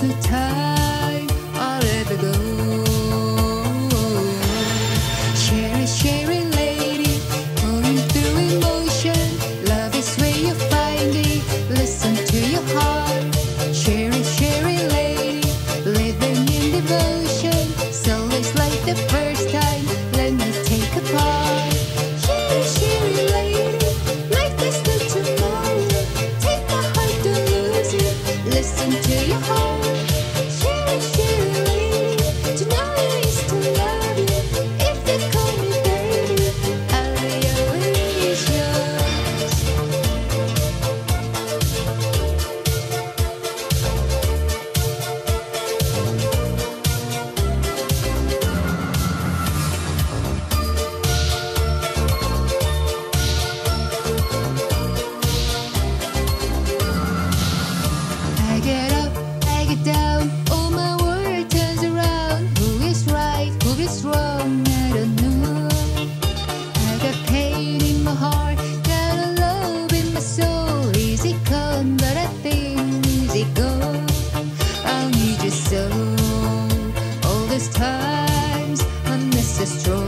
No time I'll ever go. Cheri, Cheri lady, going through emotion. Love is where you find it. Listen to your heart. Cheri, Cheri lady, living in devotion. So it's like the first time. Let me take a part. Cheri, Cheri lady, like there's no tomorrow. Take my heart, don't lose it. Listen to times miss the stroll.